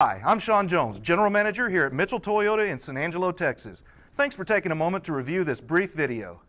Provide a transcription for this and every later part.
Hi, I'm Sean Jones, General Manager here at Mitchell Toyota in San Angelo, Texas. Thanks for taking a moment to review this brief video.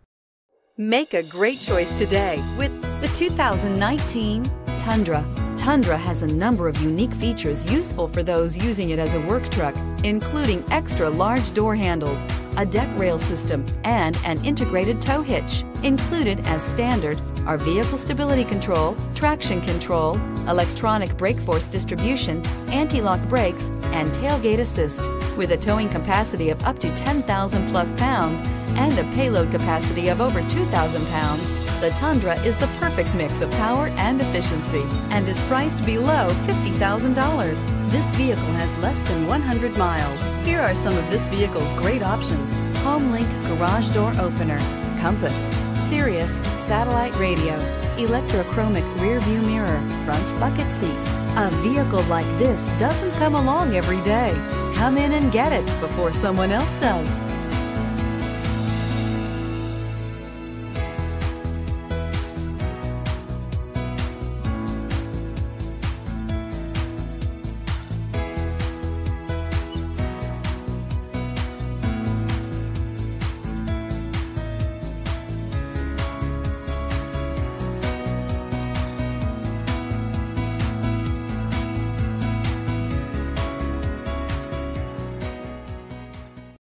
Make a great choice today with the 2019 Tundra. Tundra has a number of unique features useful for those using it as a work truck, including extra large door handles, a deck rail system, and an integrated tow hitch. Included as standard are vehicle stability control, traction control, electronic brake force distribution, anti-lock brakes, and tailgate assist. With a towing capacity of up to 10,000 plus pounds and a payload capacity of over 2,000 pounds, the Tundra is the perfect mix of power and efficiency and is priced below $50,000. This vehicle has less than 100 miles. Here are some of this vehicle's great options. Home Link garage door opener, compass, Sirius satellite radio, electrochromic rear view mirror, front bucket seats. A vehicle like this doesn't come along every day. Come in and get it before someone else does.